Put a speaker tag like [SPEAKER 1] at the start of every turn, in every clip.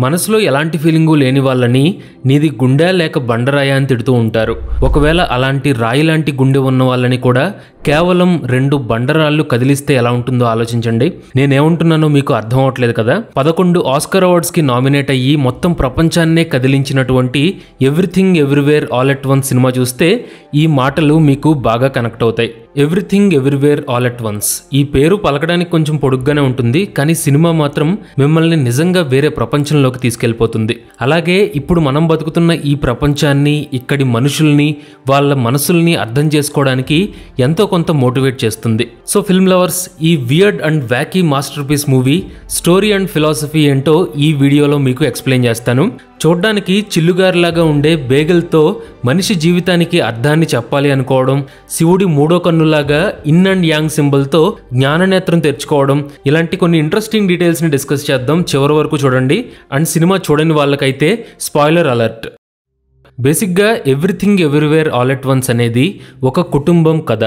[SPEAKER 1] మనసులో ఎలాంటి ఫీలింగు లేని వాళ్ళని నీది గుండె లేక బండరాయ అని తిడుతూ ఉంటారు. ఒకవేళ అలాంటి రాయి లాంటి గుండె ఉన్న వాళ్ళని కూడా కేవలం రెండు బండరాళ్ళు కదిలిస్తే ఎలా ఉంటుందో ఆలోచించండి. నేనేమంటున్నానో మీకు అర్థం అవ్వట్లేదు కదా? పదకొండు ఆస్కర్ అవార్డ్స్కి నామినేట్ అయ్యి మొత్తం ప్రపంచాన్నే కదిలించినటువంటి everything everywhere all at once cinema చూస్తే ఈ మాటలు మీకు బాగా కనెక్ట్ అవుతాయి. Everything everywhere all at once. ఈ పేరు పలకడానికి కొంచెం పొడుగ్గానే ఉంటుంది కానీ సినిమా మాత్రం మిమ్మల్ని నిజంగా వేరే ప్రపంచంలోకి తీసుకెళ్ళిపోతుంది. అలాగే ఇప్పుడు మనం బతుకుతున్న ఈ ప్రపంచాన్ని ఇక్కడి మనుషుల్ని వాళ్ళ మనసుల్ని అర్థం చేసుకోవడానికి ఎంతో కొంత మోటివేట్ చేస్తుంది. సో ఫిల్మ్ లవర్స్ ఈ weird and wacky masterpiece movie story and philosophy ఏంటో ఈ వీడియోలో మీకు ఎక్స్ప్లెయిన్ చేస్తాను. చూడ్డానికి చిల్లుగారిలాగా ఉండే బేగల్తో మనిషి జీవితానికి అర్థాన్ని చెప్పాలి అనుకోవడం శివుడి మూడో కన్నులాగా ఇన్ అండ్ యాంగ్ సింబల్తో జ్ఞాననేత్రం తెరుచుకోవడం ఇలాంటి కొన్ని ఇంట్రెస్టింగ్ డీటెయిల్స్ని డిస్కస్ చేద్దాం. చివరి వరకు చూడండి. అండ్ సినిమా చూడని వాళ్ళకైతే స్పాయిలర్ అలర్ట్ బేసిక్గా everything everywhere all at once అనేది ఒక కుటుంబం కథ.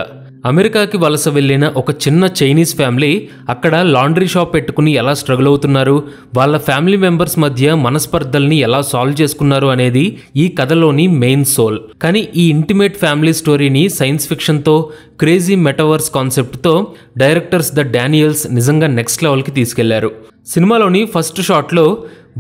[SPEAKER 1] అమెరికాకి వలస వెళ్ళిన ఒక చిన్న చైనీస్ ఫ్యామిలీ అక్కడ లాండ్రీ షాప్ పెట్టుకుని ఎలా స్ట్రగుల్ అవుతున్నారు వాళ్ళ ఫ్యామిలీ మెంబర్స్ మధ్య మనస్పర్ధల్ని ఎలా సాల్వ్ చేసుకున్నారు అనేది ఈ కథలోని మెయిన్ సోల్. కానీ ఈ ఇంటిమేట్ ఫ్యామిలీ స్టోరీని సైన్స్ ఫిక్షన్తో క్రేజీ మెటవర్స్ కాన్సెప్ట్తో డైరెక్టర్స్ ద డానియల్స్ నిజంగా నెక్స్ట్ లెవెల్కి తీసుకెళ్ళారు. సినిమాలోని ఫస్ట్ షాట్లో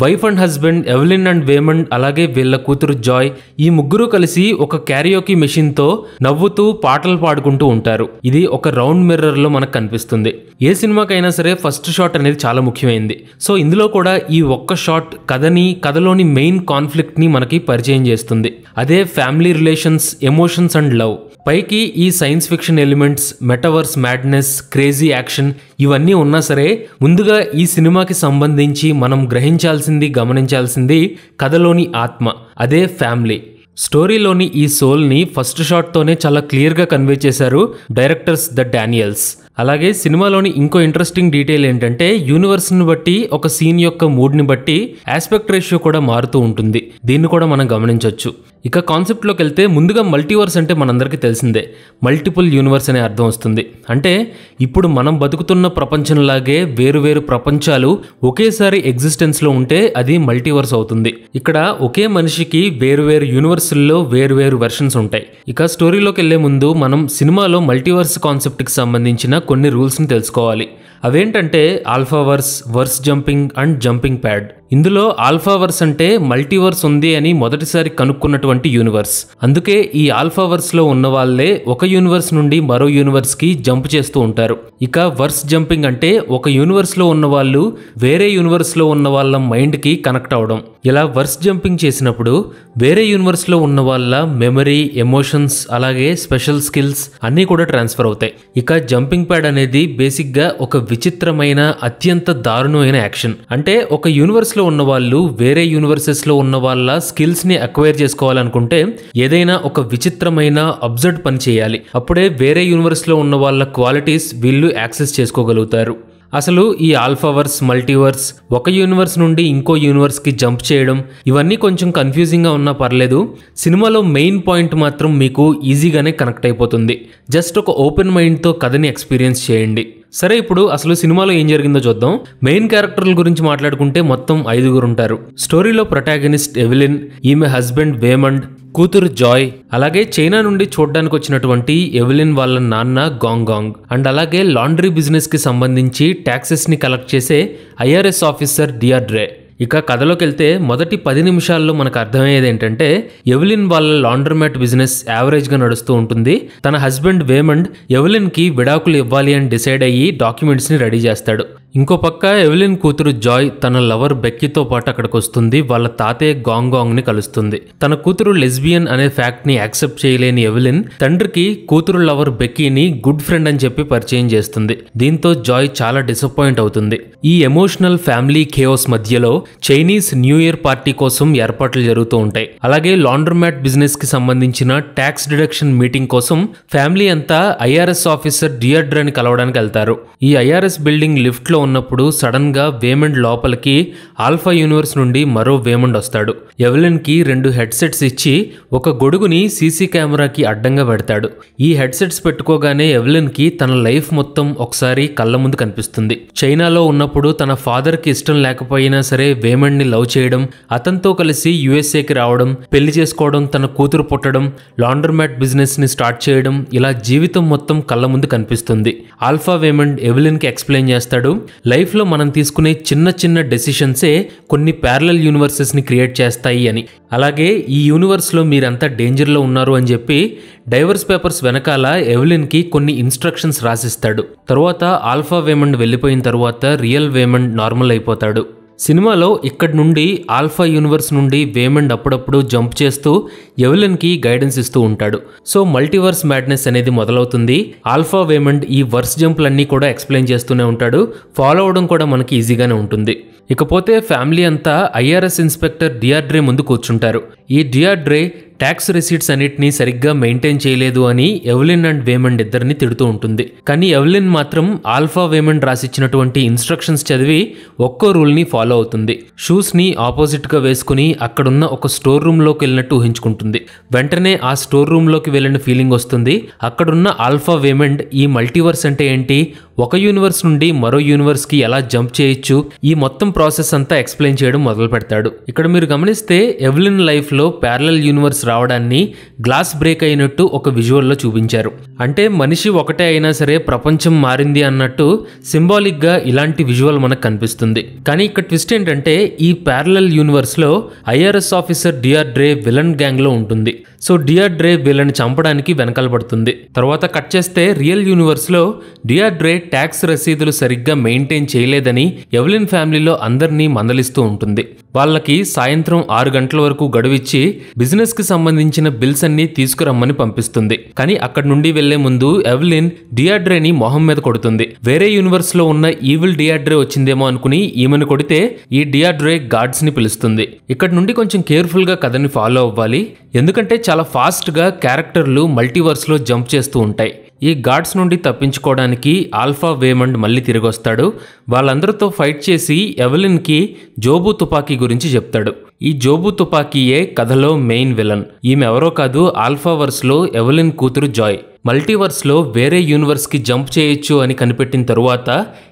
[SPEAKER 1] wife and husband Evelyn and Waymond అలాగే వీళ్ళ కూతురు జాయ్ ఈ ముగ్గురు కలిసి ఒక క్యారియోకి మెషిన్తో నవ్వుతూ పాటలు పాడుకుంటూ ఉంటారు. ఇది ఒక రౌండ్ మిర్రర్లో మనకు కనిపిస్తుంది. ఏ సినిమాకైనా సరే ఫస్ట్ షాట్ అనేది చాలా ముఖ్యమైంది. సో ఇందులో కూడా ఈ ఒక్క షాట్ కథని కథలోని మెయిన్ కాన్ఫ్లిక్ట్ని మనకి పరిచయం చేస్తుంది. అదే family relations emotions and love. పైకి ఈ science fiction elements metaverse madness crazy action ఇవన్నీ ఉన్నా సరే ముందుగా ఈ సినిమాకి సంబంధించి మనం గ్రహించాల్సింది గమనించాల్సింది కథలోని ఆత్మ అదే ఫ్యామిలీ. స్టోరీలోని ఈ సోల్ని ఫస్ట్ షాట్తోనే చాలా క్లియర్గా కన్వే చేశారు డైరెక్టర్స్ ద డానియల్స్. అలాగే సినిమాలోని ఇంకో ఇంట్రెస్టింగ్ డీటెయిల్ ఏంటంటే యూనివర్స్ని బట్టి ఒక సీన్ యొక్క మూడ్ని బట్టి ఆస్పెక్ట్ రేషియో కూడా మారుతూ ఉంటుంది. దీన్ని కూడా మనం గమనించవచ్చు ఇక కాన్సెప్ట్లోకి వెళ్తే ముందుగా మల్టీవర్స్ అంటే మనందరికీ తెలిసిందే. మల్టిపుల్ యూనివర్స్ అనే అర్థం వస్తుంది. అంటే ఇప్పుడు మనం బతుకుతున్న ప్రపంచంలాగే వేరు వేరు ప్రపంచాలు ఒకేసారి ఎగ్జిస్టెన్స్లో ఉంటే అది మల్టీవర్స్ అవుతుంది. ఇక్కడ ఒకే మనిషికి వేరు వేరు యూనివర్సుల్లో వేరు వేరు వెర్షన్స్ ఉంటాయి. ఇక స్టోరీలోకి వెళ్ళే ముందు మనం సినిమాలో మల్టీవర్స్ కాన్సెప్ట్కి సంబంధించిన కొన్ని రూల్స్ని తెలుసుకోవాలి. అవేంటంటే alphaverse verse jumping and jumping pad ఇందులో ఆల్ఫావర్స్ అంటే మల్టీవర్స్ ఉంది అని మొదటిసారి కనుక్కున్నటువంటి యూనివర్స్. అందుకే ఈ ఆల్ఫావర్స్లో ఉన్న వాళ్ళే ఒక యూనివర్స్ నుండి మరో యూనివర్స్కి జంప్ చేస్తూ ఉంటారు. ఇక వర్స్ జంపింగ్ అంటే ఒక యూనివర్స్లో ఉన్న వాళ్ళు వేరే యూనివర్స్లో ఉన్న వాళ్ళ మైండ్కి కనెక్ట్ అవడం. ఇలా వర్స్ జంపింగ్ చేసినప్పుడు వేరే యూనివర్స్లో ఉన్న వాళ్ళ మెమరీ ఎమోషన్స్ అలాగే స్పెషల్ స్కిల్స్ అన్నీ కూడా ట్రాన్స్ఫర్ అవుతాయి. ఇక జంపింగ్ ప్యాడ్ అనేది బేసిక్గా ఒక విచిత్రమైన అత్యంత దారుణమైన యాక్షన్ అంటే ఒక యూనివర్స్లో ఉన్న వాళ్ళు వేరే యూనివర్సెస్లో ఉన్న వాళ్ళ స్కిల్స్ని అక్వైర్ చేసుకోవాలనుకుంటే ఏదైనా ఒక విచిత్రమైన అబ్జర్వ్ పని చేయాలి. అప్పుడే వేరే యూనివర్స్లో ఉన్న వాళ్ళ క్వాలిటీస్ వీళ్ళు యాక్సెస్ చేసుకోగలుగుతారు. అసలు ఈ ఆల్ఫావర్స్ మల్టీవర్స్ ఒక యూనివర్స్ నుండి ఇంకో యూనివర్స్కి జంప్ చేయడం ఇవన్నీ కొంచెం కన్ఫ్యూజింగ్గా ఉన్నా పర్లేదు. సినిమాలో మెయిన్ పాయింట్ మాత్రం మీకు ఈజీగానే కనెక్ట్ అయిపోతుంది. జస్ట్ ఒక ఓపెన్ మైండ్తో కథని ఎక్స్పీరియన్స్ చేయండి. సరే ఇప్పుడు అసలు సినిమాలో ఏం జరిగిందో చూద్దాం. మెయిన్ క్యారెక్టర్ల గురించి మాట్లాడుకుంటే మొత్తం ఐదుగురు ఉంటారు. స్టోరీలో ప్రొటాగనిస్ట్ ఎవిలిన్ ఈమె హస్బెండ్ వేమండ్ కూతురు జాయ్ అలాగే చైనా నుండి చూడడానికి వచ్చినటువంటి ఎవలిన్ వాళ్ళ నాన్న గాంగాంగ్ అండ్ అలాగే లాండ్రీ బిజినెస్కి సంబంధించి ట్యాక్సెస్ని కలెక్ట్ చేసే ఐఆర్ఎస్ ఆఫీసర్ డిఆర్డ్రే ఇక కథలోకి వెళ్తే మొదటి పది నిమిషాల్లో మనకు అర్థమయ్యేది ఏంటంటే ఎవలిన్ వాళ్ళ లాండ్రమెట్ బిజినెస్ యావరేజ్గా నడుస్తూ ఉంటుంది. తన హస్బెండ్ వేమండ్ ఎవలిన్కి విడాకులు ఇవ్వాలి అని డిసైడ్ అయ్యి డాక్యుమెంట్స్ని రెడీ చేస్తాడు. ఇంకో పక్క ఎవలిన్ కూతురు జాయ్ తన లవర్ బెక్కీతో పాటు అక్కడికి వస్తుంది వాళ్ళ తాతయ్య గాంగాంగ్ని కలుస్తుంది. తన కూతురు లెస్బియన్ అనే ఫ్యాక్ట్ని యాక్సెప్ట్ చేయలేని ఎవలిన్ తండ్రికి కూతురు లవర్ బెక్కీని గుడ్ ఫ్రెండ్ అని చెప్పి పరిచయం చేస్తుంది. దీంతో జాయ్ చాలా డిసప్పాయింట్ అవుతుంది. ఈ ఎమోషనల్ ఫ్యామిలీ కేఓస్ మధ్యలో చైనీస్ న్యూ ఇయర్ పార్టీ కోసం ఏర్పాట్లు జరుగుతూ ఉంటాయి. అలాగే లాండ్రోమాట్ బిజినెస్కి సంబంధించిన ట్యాక్స్ డిడక్షన్ మీటింగ్ కోసం ఫ్యామిలీ అంతా ఐఆర్ఎస్ ఆఫీసర్ డియర్డ్రని కలవడానికి వెళ్తారు. ఈ ఐఆర్ఎస్ బిల్డింగ్ లిఫ్ట్ లో ఉన్నప్పుడు సడన్గా వేమండ్ లోపలికి ఆల్ఫా యూనివర్స్ నుండి మరో వేమండ్ వస్తాడు. ఎవలిన్కి రెండు హెడ్సెట్స్ ఇచ్చి ఒక గొడుగుని సీసీ కెమెరాకి అడ్డంగా పెడతాడు. ఈ హెడ్సెట్స్ పెట్టుకోగానే ఎవలిన్కి తన లైఫ్ మొత్తం ఒకసారి కళ్ళ ముందు కనిపిస్తుంది. చైనాలో ఉన్నప్పుడు తన ఫాదర్కి ఇష్టం లేకపోయినా సరే వేమండ్ని లవ్ చేయడం అతనితో కలిసి యుఎస్ఏకి రావడం పెళ్ళి చేసుకోవడం తన కూతురు పుట్టడం లాండ్రమాట్ బిజినెస్ని స్టార్ట్ చేయడం ఇలా జీవితం మొత్తం కళ్ళ ముందు కనిపిస్తుంది. ఆల్ఫా వేమండ్ ఎవలిన్కి ఎక్స్ప్లెయిన్ చేస్తాడు లైఫ్లో మనం తీసుకునే చిన్న చిన్న డెసిషన్సే కొన్ని ప్యారలల్ యూనివర్సెస్ని క్రియేట్ చేస్తాయి అని. అలాగే ఈ యూనివర్స్లో మీరంతా డేంజర్లో ఉన్నారు అని చెప్పి డైవర్స్ పేపర్స్ వెనకాల ఎవ్లిన్కి కొన్ని ఇన్స్ట్రక్షన్స్ రాసిస్తాడు. తర్వాత ఆల్ఫా వేమండ్ వెళ్ళిపోయిన తర్వాత రియల్ వేమండ్ నార్మల్ అయిపోతాడు. సినిమాలో ఇక్కడి నుండి ఆల్ఫా యూనివర్స్ నుండి వేమండ్ అప్పుడప్పుడు జంప్ చేస్తూ ఎవలిన్కి గైడెన్స్ ఇస్తూ ఉంటాడు. సో మల్టీవర్స్ మ్యాడ్నెస్ అనేది మొదలవుతుంది. ఆల్ఫా వేమండ్ ఈ వర్స్ జంప్లన్నీ కూడా ఎక్స్ప్లెయిన్ చేస్తూనే ఉంటాడు. ఫాలో అవడం కూడా మనకి ఈజీగానే ఉంటుంది. ఇకపోతే ఫ్యామిలీ అంతా ఐఆర్ఎస్ ఇన్స్పెక్టర్ డిఆర్డ్రే ముందు కూర్చుంటారు. ఈ డిఆర్డ్రే ట్యాక్స్ రిసీట్స్ అన్నిటినీ సరిగ్గా మెయింటైన్ చేయలేదు అని ఎవలిన్ అండ్ వేమండ్ ఇద్దరిని తిడుతూ ఉంటుంది. కానీ ఎవలిన్ మాత్రం ఆల్ఫా వేమండ్ రాసిచ్చినటువంటి ఇన్స్ట్రక్షన్స్ చదివి ఒక్కో రూల్ని ఫాలో అవుతుంది. షూస్ని ఆపోజిట్గా వేసుకుని అక్కడున్న ఒక స్టోర్ రూమ్లోకి వెళ్ళినట్టు ఊహించుకుంటుంది. వెంటనే ఆ స్టోర్ రూమ్లోకి వెళ్ళిన ఫీలింగ్ వస్తుంది. అక్కడున్న ఆల్ఫా వేమండ్ ఈ మల్టీవర్స్ అంటే ఏంటి? ఒక యూనివర్స్ నుండి మరో యూనివర్స్కి ఎలా జంప్ చేయొచ్చు? ఈ మొత్తం ప్రాసెస్ అంతా ఎక్స్ప్లెయిన్ చేయడం మొదలు పెడతాడు ఇక్కడ మీరు గమనిస్తే ఎవలిన్ లైఫ్లో ప్యారలల్ యూనివర్స్ రావడాన్ని గ్లాస్ బ్రేక్ అయినట్టు ఒక విజువల్లో చూపించారు. అంటే మనిషి ఒకటే అయినా సరే ప్రపంచం మారింది అన్నట్టు సింబాలిక్గా ఇలాంటి విజువల్ మనకు కనిపిస్తుంది. కానీ ఇక్కడ ట్విస్ట్ ఏంటంటే ఈ ప్యారలల్ యూనివర్స్లో IRS officer Deirdre villain గ్యాంగ్లో ఉంటుంది. సో డిఆర్ డ్రే వీళ్ళని చంపడానికి వెనకాల పడుతుంది. తర్వాత కట్ చేస్తే రియల్ యూనివర్స్లో డిఆర్ డ్రే ట్యాక్స్ రసీదులు సరిగ్గా మెయింటైన్ చేయలేదని ఎవలిన్ ఫ్యామిలీలో అందరినీ మందలిస్తూ ఉంటుంది. వాళ్ళకి సాయంత్రం ఆరు గంటల వరకు గడువిచ్చి బిజినెస్కి సంబంధించిన బిల్స్ అన్ని తీసుకురమ్మని పంపిస్తుంది. కానీ అక్కడి నుండి వెళ్ళే ముందు ఎవలిన్ డియాడ్రేని మొహం మీద కొడుతుంది. వేరే యూనివర్స్లో ఉన్న ఈవిల్ డియాడ్రే వచ్చిందేమో అనుకుని ఈమెను కొడితే ఈ డియాడ్రే గార్డ్స్ని పిలుస్తుంది. ఇక్కడ నుండి కొంచెం కేర్ఫుల్గా కథని ఫాలో అవ్వాలి. ఎందుకంటే చాలా ఫాస్ట్గా క్యారెక్టర్లు మల్టీవర్స్లో జంప్ చేస్తూ ఉంటాయి. ఈ గాడ్స్ నుండి తప్పించుకోవడానికి ఆల్ఫా వేమండ్ మళ్ళీ తిరిగొస్తాడు. వాళ్ళందరితో ఫైట్ చేసి ఎవలిన్కి జోబు తుపాకీ గురించి చెప్తాడు. ఈ జోబు తుపాకీయే కథలో మెయిన్ విలన్. ఈమె ఎవరో కాదు ఆల్ఫా వర్స్లో ఎవలిన్ కూతురు జాయ్. మల్టీవర్స్లో వేరే యూనివర్స్కి జంప్ చేయొచ్చు అని కనిపెట్టిన తరువాత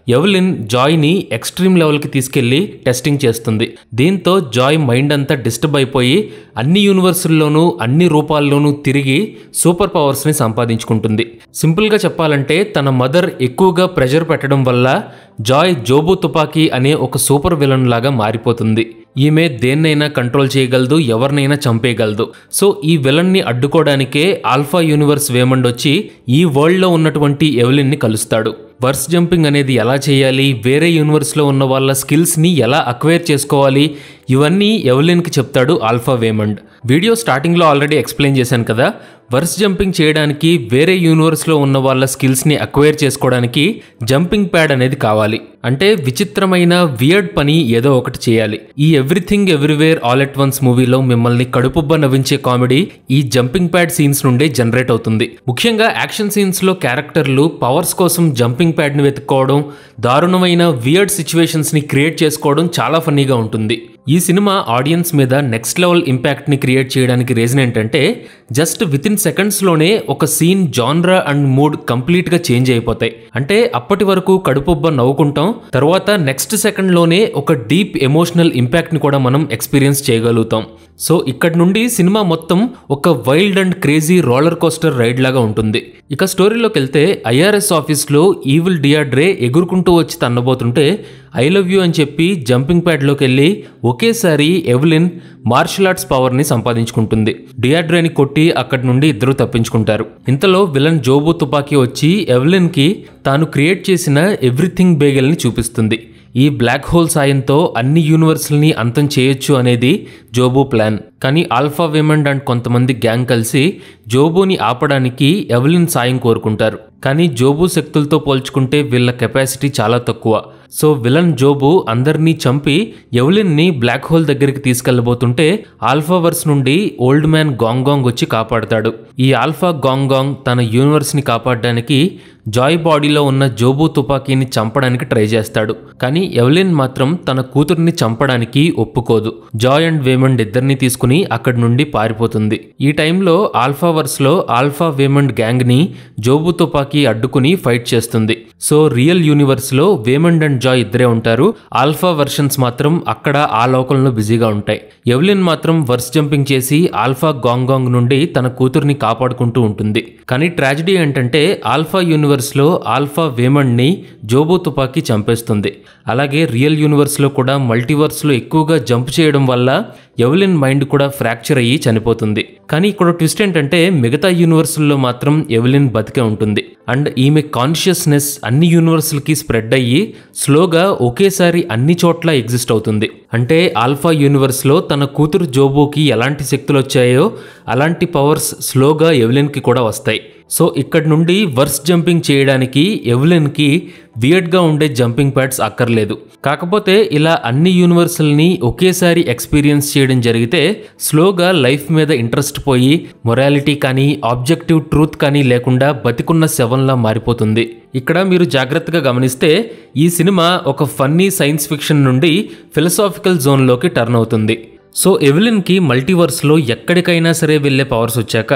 [SPEAKER 1] ఎవలిన్ జాయ్ని ఎక్స్ట్రీమ్ లెవెల్కి తీసుకెళ్ళి టెస్టింగ్ చేస్తుంది. దీంతో జాయ్ మైండ్ అంతా డిస్టర్బ్ అయిపోయి అన్ని యూనివర్సుల్లోనూ అన్ని రూపాల్లోనూ తిరిగి సూపర్ పవర్స్ని సంపాదించుకుంటుంది. సింపుల్గా చెప్పాలంటే తన మదర్ ఎక్కువగా ప్రెషర్ పెట్టడం వల్ల జాయ్ జోబు తుపాకీ అనే ఒక సూపర్ విలన్ లాగా మారిపోతుంది. ఈమె దేన్నైనా కంట్రోల్ చేయగలదు ఎవరినైనా చంపేయగలదు. సో ఈ విలన్ని అడ్డుకోవడానికే ఆల్ఫా యూనివర్స్ వేమండ్ వచ్చి ఈ వరల్డ్లో ఉన్నటువంటి ఎవలిన్ని కలుస్తాడు. వర్స్ జంపింగ్ అనేది ఎలా చేయాలి వేరే యూనివర్స్లో ఉన్న వాళ్ళ స్కిల్స్ని ఎలా అక్వైర్ చేసుకోవాలి ఇవన్నీ ఎవలిన్కి చెప్తాడు ఆల్ఫా వేమండ్ వీడియో స్టార్టింగ్లో ఆల్రెడీ ఎక్స్ప్లెయిన్ చేశాను కదా. వర్స్ జంపింగ్ చేయడానికి వేరే యూనివర్స్లో ఉన్న వాళ్ళ స్కిల్స్ని అక్వైర్ చేసుకోవడానికి జంపింగ్ ప్యాడ్ అనేది కావాలి. అంటే విచిత్రమైన వియర్డ్ పని ఏదో ఒకటి చేయాలి. ఈ everything everywhere all at once మూవీలో మిమ్మల్ని కడుపుబ్బ నవ్వించే కామెడీ ఈ జంపింగ్ ప్యాడ్ సీన్స్ నుండే జనరేట్ అవుతుంది. ముఖ్యంగా యాక్షన్ సీన్స్లో క్యారెక్టర్లు పవర్స్ కోసం జంపింగ్ ప్యాడ్ని వెతుక్కోవడం దారుణమైన వియర్డ్ సిచ్యువేషన్స్ని క్రియేట్ చేసుకోవడం చాలా ఫన్నీగా ఉంటుంది. ఈ సినిమా ఆడియన్స్ మీద నెక్స్ట్ లెవెల్ ఇంపాక్ట్ని క్రియేట్ చేయడానికి రీజన్ ఏంటంటే జస్ట్ విత్ ఇన్ సెకండ్స్లోనే ఒక సీన్ జాన్రా అండ్ మూడ్ కంప్లీట్గా చేంజ్ అయిపోతాయి. అంటే అప్పటి వరకు కడుపుబ్బ నవ్వుకుంటాం తర్వాత నెక్స్ట్ సెకండ్లోనే ఒక డీప్ ఎమోషనల్ ఇంపాక్ట్ని కూడా మనం ఎక్స్పీరియన్స్ చేయగలుగుతాం. సో ఇక్కడ నుండి సినిమా మొత్తం ఒక wild and crazy roller coaster ride లాగా ఉంటుంది. ఇక స్టోరీలోకి వెళ్తే ఐఆర్ఎస్ ఆఫీస్లో ఈవిల్ డియాడ్రే ఎగురుకుంటూ వచ్చి తన్నబోతుంటే ఐ లవ్ యూ అని చెప్పి జంపింగ్ ప్యాడ్లోకి వెళ్ళి ఒకేసారి ఎవ్లిన్ మార్షల్ ఆర్ట్స్ పవర్ని సంపాదించుకుంటుంది. డియాడ్రేని కొట్టి అక్కడి నుండి ఇద్దరు తప్పించుకుంటారు. ఇంతలో విలన్ జోబు తుపాకీ వచ్చి ఎవ్లిన్కి తాను క్రియేట్ చేసిన ఎవ్రీథింగ్ బేగల్ని చూపిస్తుంది. ఈ బ్లాక్ హోల్ సాయంతో అన్ని యూనివర్స్ని అంతం చేయొచ్చు అనేది జోబు ప్లాన్. కానీ ఆల్ఫా విమెండ్ అండ్ కొంతమంది గ్యాంగ్ కలిసి జోబుని ఆపడానికి ఎవలిన్ సాయం కోరుకుంటారు. కానీ జోబు శక్తులతో పోల్చుకుంటే వీళ్ళ కెపాసిటీ చాలా తక్కువ. సో విలన్ జోబు అందరినీ చంపి ఎవలిన్ని బ్లాక్ హోల్ దగ్గరికి తీసుకెళ్ళబోతుంటే ఆల్ఫా వర్స్ నుండి ఓల్డ్ మ్యాన్ గాంగాంగ్ వచ్చి కాపాడతాడు. ఈ ఆల్ఫా గాంగాంగ్ తన యూనివర్స్ని కాపాడడానికి జాయ్ బాడీలో ఉన్న జోబు తుపాకీని చంపడానికి ట్రై చేస్తాడు. కానీ ఎవలిన్ మాత్రం తన కూతుర్ని చంపడానికి ఒప్పుకోదు. జాయ్ అండ్ వేమండ్ ఇద్దరిని తీసుకుని అక్కడి నుండి పారిపోతుంది. ఈ టైంలో ఆల్ఫా వర్స్లో ఆల్ఫా వేమండ్ గ్యాంగ్ని జోబు తుపాకీ అడ్డుకుని ఫైట్ చేస్తుంది. సో రియల్ యూనివర్స్లో వేమండ్ అండ్ జాయ్ ఇద్దరే ఉంటారు. ఆల్ఫా వర్షన్స్ మాత్రం అక్కడ ఆ లోకంలో బిజీగా ఉంటాయి. ఎవలిన్ మాత్రం వర్స్ జంపింగ్ చేసి ఆల్ఫా గాంగాంగ్ నుండి తన కూతుర్ని కాపాడుకుంటూ ఉంటుంది. కానీ ట్రాజిడీ ఏంటంటే ఆల్ఫా యూనివర్స్ యూనివర్స్లో ఆల్ఫా వేమండ్ని జోబో తుపాకీ చంపేస్తుంది. అలాగే రియల్ యూనివర్స్లో కూడా మల్టీవర్స్లో ఎక్కువగా జంప్ చేయడం వల్ల ఎవలిన్ మైండ్ కూడా ఫ్రాక్చర్ అయ్యి చనిపోతుంది. కానీ ఇక్కడ ట్విస్ట్ ఏంటంటే మిగతా యూనివర్సుల్లో మాత్రం ఎవలిన్ బతికే ఉంటుంది. అండ్ ఈమె కాన్షియస్నెస్ అన్ని యూనివర్సులకి స్ప్రెడ్ అయ్యి స్లోగా ఒకేసారి అన్ని చోట్ల ఎగ్జిస్ట్ అవుతుంది. అంటే ఆల్ఫా యూనివర్స్లో తన కూతురు జోబోకి ఎలాంటి శక్తులు వచ్చాయో అలాంటి పవర్స్ స్లోగా ఎవలిన్కి కూడా వస్తాయి. సో ఇక్కడ నుండి వర్స్ జంపింగ్ చేయడానికి ఎవలిన్కి వియర్డ్గా ఉండే జంపింగ్ ప్యాడ్స్ అక్కర్లేదు. కాకపోతే ఇలా అన్ని యూనివర్సల్ని ఒకేసారి ఎక్స్పీరియన్స్ చేయడం జరిగితే స్లోగా లైఫ్ మీద ఇంట్రెస్ట్ పోయి మొరాలిటీ కానీ ఆబ్జెక్టివ్ ట్రూత్ కానీ లేకుండా బతికున్న శవంలా మారిపోతుంది. ఇక్కడ మీరు జాగ్రత్తగా గమనిస్తే ఈ సినిమా ఒక ఫన్నీ సైన్స్ ఫిక్షన్ నుండి ఫిలసాఫికల్ జోన్లోకి టర్న్ అవుతుంది. సో ఎవిలిన్కి మల్టీవర్స్లో ఎక్కడికైనా సరే వెళ్ళే పవర్స్ వచ్చాక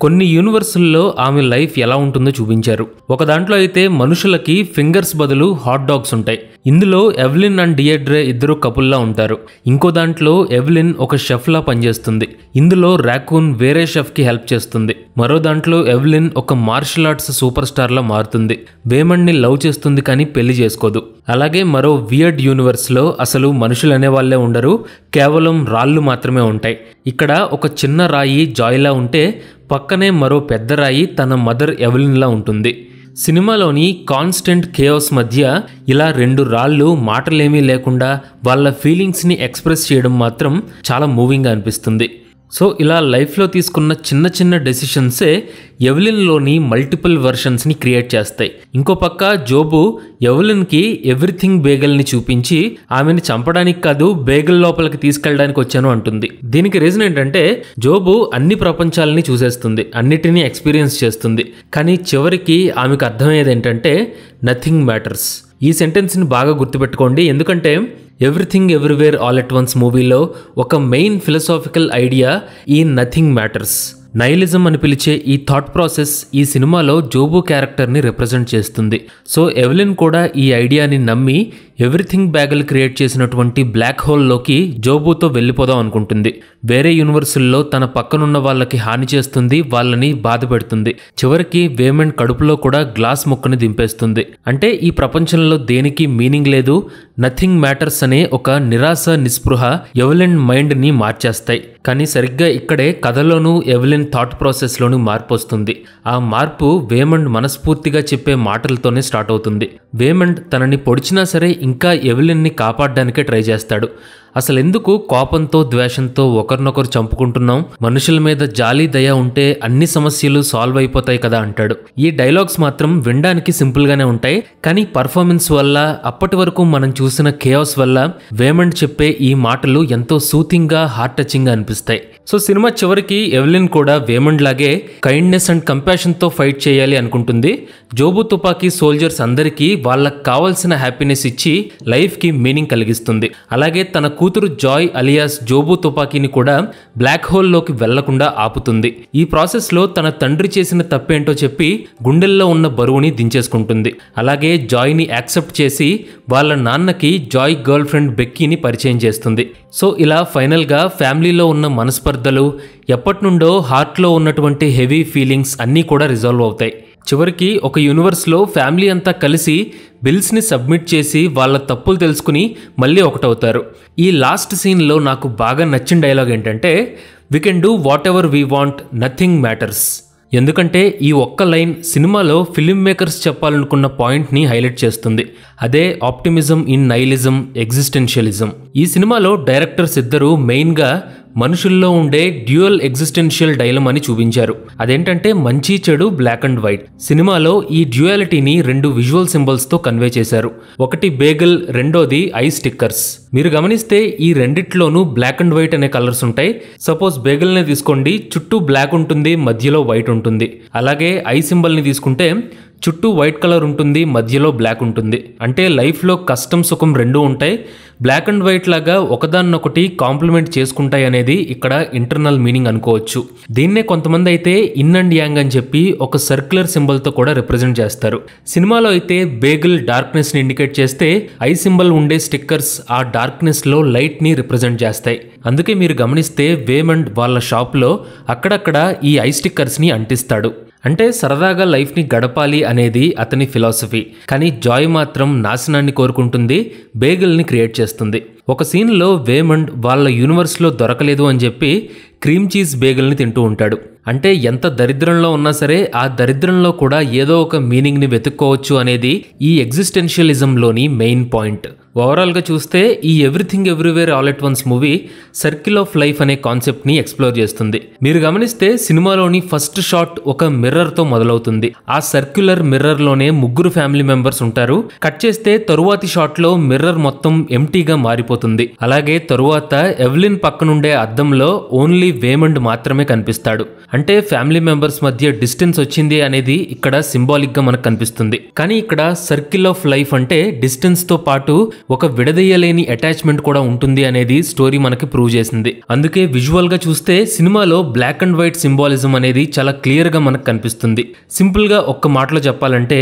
[SPEAKER 1] కొన్ని యూనివర్సుల్లో ఆమె లైఫ్ ఎలా ఉంటుందో చూపించారు. ఒక దాంట్లో అయితే మనుషులకి ఫింగర్స్ బదులు హాట్ డాగ్స్ ఉంటాయి. ఇందులో ఎవ్లిన్ అండ్ డియడ్రే ఇద్దరు కపుల్లా ఉంటారు. ఇంకో దాంట్లో ఎవ్లిన్ ఒక షెఫ్లా పనిచేస్తుంది. ఇందులో రాకూన్ వేరే షెఫ్కి హెల్ప్ చేస్తుంది. మరో దాంట్లో ఎవ్లిన్ ఒక మార్షల్ ఆర్ట్స్ సూపర్ స్టార్లా మారుతుంది. వేమణ్ణి లవ్ చేస్తుంది కానీ పెళ్ళి చేసుకోదు. అలాగే మరో వియర్డ్ యూనివర్స్లో అసలు మనుషులు అనే వాళ్ళే ఉండరు. కేవలం రాళ్ళు మాత్రమే ఉంటాయి. ఇక్కడ ఒక చిన్న రాయి జాయిలా ఉంటే పక్కనే మరో పెద్ద రాయి తన మదర్ ఎవలిన్లా ఉంటుంది. సినిమాలోని కాన్స్టెంట్ కేయోస్ మధ్య ఇలా రెండు రాళ్ళు మాటలేమీ లేకుండా వాళ్ళ ఫీలింగ్స్ని ఎక్స్ప్రెస్ చేయడం మాత్రం చాలా మూవింగ్గా అనిపిస్తుంది. సో ఇలా లైఫ్లో తీసుకున్న చిన్న చిన్న డెసిషన్సే ఎవలిన్లోని మల్టిపుల్ వెర్షన్స్ని క్రియేట్ చేస్తాయి. ఇంకో పక్క జోబు ఎవలిన్కి ఎవ్రీథింగ్ బేగల్ని చూపించి ఆమెని చంపడానికి కాదు బేగల్ లోపలికి తీసుకెళ్ళడానికి వచ్చాను అంటుంది. దీనికి రీజన్ ఏంటంటే జోబు అన్ని ప్రపంచాలని చూసేస్తుంది అన్నిటినీ ఎక్స్పీరియన్స్ చేస్తుంది. కానీ చివరికి ఆమెకు అర్థమయ్యేది ఏంటంటే నథింగ్ మ్యాటర్స్. ఈ సెంటెన్స్ని బాగా గుర్తుపెట్టుకోండి. ఎందుకంటే everything everywhere all at once మూవీలో ఒక మెయిన్ ఫిలసాఫికల్ ఐడియా ఈ నథింగ్ మ్యాటర్స్ నైలిజం అని పిలిచే ఈ థాట్ ప్రాసెస్ ఈ సినిమాలో జోబు క్యారెక్టర్ని రిప్రజెంట్ చేస్తుంది. సో ఎవలిన్ కూడా ఈ ఐడియాని నమ్మి ఎవ్రీథింగ్ బ్యాగల్ క్రియేట్ చేసినటువంటి బ్లాక్ హోల్లోకి జోబుతో వెళ్ళిపోదాం అనుకుంటుంది. వేరే యూనివర్సుల్లో తన పక్కనున్న వాళ్ళకి హాని చేస్తుంది వాళ్ళని బాధ పెడుతుంది. చివరికి వేమెంట్ కడుపులో కూడా గ్లాస్ ముక్కని దింపేస్తుంది. అంటే ఈ ప్రపంచంలో దేనికి మీనింగ్ లేదు? నథింగ్ మ్యాటర్స్ అనే ఒక నిరాశ నిస్పృహ ఎవలిన్ మైండ్ని మార్చేస్తాయి. కానీ సరిగ్గా ఇక్కడే కథలోనూ ఎవలిన్ థాట్ ప్రాసెస్లోనూ మార్పు వస్తుంది. ఆ మార్పు వేమండ్ మనస్ఫూర్తిగా చెప్పే మాటలతోనే స్టార్ట్ అవుతుంది. వేమండ్ తనని పొడిచినా సరే ఇంకా ఎవలిన్ని కాపాడడానికే ట్రై చేస్తాడు. అసలు ఎందుకు కోపంతో ద్వేషంతో ఒకరినొకరు చంపుకుంటున్నాం? మనుషుల మీద జాలి దయ ఉంటే అన్ని సమస్యలు సాల్వ్ అయిపోతాయి కదా అంటాడు. ఈ డైలాగ్స్ మాత్రం వినడానికి సింపుల్ గానే ఉంటాయి. కానీ పర్ఫార్మెన్స్ వల్ల అప్పటి వరకు మనం చూసిన కేయాస్ వల్ల వేమండ్ చెప్పే ఈ మాటలు ఎంతో సూతింగ్గా హార్ట్ టచింగ్గా అనిపిస్తాయి. సో సినిమా చివరికి ఎవలిన్ కూడా వేమండ్ లాగే కైండ్నెస్ అండ్ కంపాషన్తో ఫైట్ చేయాలి అనుకుంటుంది. జోబు తుపాకీ సోల్జర్స్ అందరికీ వాళ్ళకి కావాల్సిన హ్యాపీనెస్ ఇచ్చి లైఫ్కి మీనింగ్ కలిగిస్తుంది. అలాగే తన కూతురు జాయ్ అలియాస్ జోబు తుపాకీని కూడా బ్లాక్ హోల్లోకి వెళ్ళకుండా ఆపుతుంది. ఈ ప్రాసెస్లో తన తండ్రి చేసిన తప్పేంటో చెప్పి గుండెల్లో ఉన్న బరువుని దించేసుకుంటుంది. అలాగే జాయ్ని యాక్సెప్ట్ చేసి వాళ్ళ నాన్నకి జాయ్ గర్ల్ ఫ్రెండ్ బెక్కీని పరిచయం చేస్తుంది. సో ఇలా ఫైనల్గా ఫ్యామిలీలో ఉన్న మనస్పర్ధలు ఎప్పటి నుండో హార్ట్లో ఉన్నటువంటి హెవీ ఫీలింగ్స్ అన్నీ కూడా రిజాల్వ్ అవుతాయి. చివరికి ఒక యూనివర్స్లో ఫ్యామిలీ అంతా కలిసి బిల్స్ని సబ్మిట్ చేసి వాళ్ళ తప్పులు తెలుసుకుని మళ్ళీ ఒకటవుతారు. ఈ లాస్ట్ సీన్లో నాకు బాగా నచ్చిన డైలాగ్ ఏంటంటే we can do whatever we want nothing matters ఎందుకంటే ఈ ఒక్క లైన్ సినిమాలో ఫిలిం మేకర్స్ చెప్పాలనుకున్న పాయింట్ని హైలైట్ చేస్తుంది. అదే ఆప్టిమిజం ఇన్ నైలిజం ఎగ్జిస్టెన్షియలిజం. ఈ సినిమాలో డైరెక్టర్స్ ఇద్దరు మెయిన్గా మనుషుల్లో ఉండే డ్యూయల్ ఎగ్జిస్టెన్షియల్ డైలమ్ అని చూపించారు. అదేంటంటే మంచి చెడు బ్లాక్ అండ్ వైట్. సినిమాలో ఈ డ్యూయాలిటీని రెండు విజువల్ సింబల్స్తో కన్వే చేశారు. ఒకటి బేగల్ రెండోది ఐ స్టిక్కర్స్. మీరు గమనిస్తే ఈ రెండిట్లోనూ బ్లాక్ అండ్ వైట్ అనే కలర్స్ ఉంటాయి. సపోజ్ బేగల్ని తీసుకోండి చుట్టూ బ్లాక్ ఉంటుంది మధ్యలో వైట్ ఉంటుంది. అలాగే ఐ సింబల్ని తీసుకుంటే చుట్టూ వైట్ కలర్ ఉంటుంది మధ్యలో బ్లాక్ ఉంటుంది. అంటే లైఫ్లో కష్టం సుఖం రెండూ ఉంటాయి. బ్లాక్ అండ్ వైట్ లాగా ఒకదాన్నొకటి కాంప్లిమెంట్ చేసుకుంటాయి అనేది ఇక్కడ ఇంటర్నల్ మీనింగ్ అనుకోవచ్చు. దీన్నే కొంతమంది అయితే ఇన్ అండ్ యాంగ్ అని చెప్పి ఒక సర్క్యులర్ సింబల్తో కూడా రిప్రజెంట్ చేస్తారు. సినిమాలో అయితే బేగిల్ డార్క్నెస్ని ఇండికేట్ చేస్తే ఐ సింబల్ ఉండే స్టిక్కర్స్ ఆ డార్క్నెస్లో లైట్ని రిప్రజెంట్ చేస్తాయి. అందుకే మీరు గమనిస్తే వేమండ్ వాళ్ళ షాప్లో అక్కడక్కడ ఈ ఐ స్టిక్కర్స్ని అంటిస్తాడు. అంటే సరదాగా లైఫ్ని గడపాలి అనేది అతని ఫిలాసఫీ. కానీ జాయ్ మాత్రం నాశనాన్ని కోరుకుంటుంది బేగల్ని క్రియేట్ చేస్తుంది. ఒక సీన్లో వేమండ్ వాళ్ళ యూనివర్స్లో దొరకలేదు అని చెప్పి క్రీమ్ చీజ్ బేగల్ని తింటూ ఉంటాడు. అంటే ఎంత దరిద్రంలో ఉన్నా సరే ఆ దరిద్రంలో కూడా ఏదో ఒక మీనింగ్ని వెతుక్కోవచ్చు అనేది ఈ ఎగ్జిస్టెన్షియలిజంలోని మెయిన్ పాయింట్. ఓవరాల్గా చూస్తే ఈ everything everywhere all at once movie circle of life అనే కాన్సెప్ట్ని ఎక్స్ప్లోర్ చేస్తుంది. మీరు గమనిస్తే సినిమాలోని ఫస్ట్ షాట్ ఒక మిర్రర్తో మొదలవుతుంది. ఆ సర్క్యులర్ మిర్రర్లోనే ముగ్గురు ఫ్యామిలీ మెంబర్స్ ఉంటారు. కట్ చేస్తే తరువాతి షాట్లో మిర్రర్ మొత్తం ఎంటీగా మారిపోతుంది. అలాగే తరువాత ఎవ్లిన్ పక్కనుండే అద్దంలో ఓన్లీ వేమండ్ మాత్రమే కనిపిస్తాడు. అంటే ఫ్యామిలీ మెంబర్స్ మధ్య డిస్టెన్స్ వచ్చింది అనేది ఇక్కడ సింబాలిక్గా మనకు కనిపిస్తుంది. కానీ ఇక్కడ సర్కిల్ ఆఫ్ లైఫ్ అంటే డిస్టెన్స్తో పాటు ఒక విడదీయలేని అటాచ్మెంట్ కూడా ఉంటుంది అనేది స్టోరీ మనకి ప్రూవ్ చేసింది. అందుకే విజువల్గా చూస్తే సినిమాలో బ్లాక్ అండ్ వైట్ సింబాలిజం అనేది చాలా క్లియర్గా మనకు కనిపిస్తుంది. సింపుల్గా ఒక్క మాటలో చెప్పాలంటే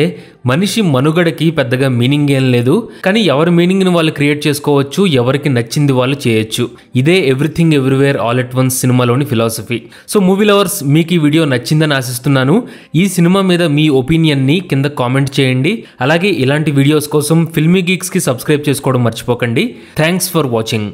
[SPEAKER 1] మనిషి మనుగడకి పెద్దగా మీనింగ్ ఏం లేదు కానీ ఎవరి మీనింగ్ని వాళ్ళు క్రియేట్ చేసుకోవచ్చు ఎవరికి నచ్చింది వాళ్ళు చేయొచ్చు. ఇదే everything everywhere all at once సినిమాలోని ఫిలాసఫీ సో మూవీ లవర్స్ మీకు ఈ వీడియో నచ్చిందని ఆశిస్తున్నాను. ఈ సినిమా మీద మీ ఒపీనియన్ని కింద కామెంట్ చేయండి. అలాగే ఇలాంటి వీడియోస్ కోసం ఫిల్మీ గీక్స్కి సబ్స్క్రైబ్ చేసుకోవడం మర్చిపోకండి. Thanks for watching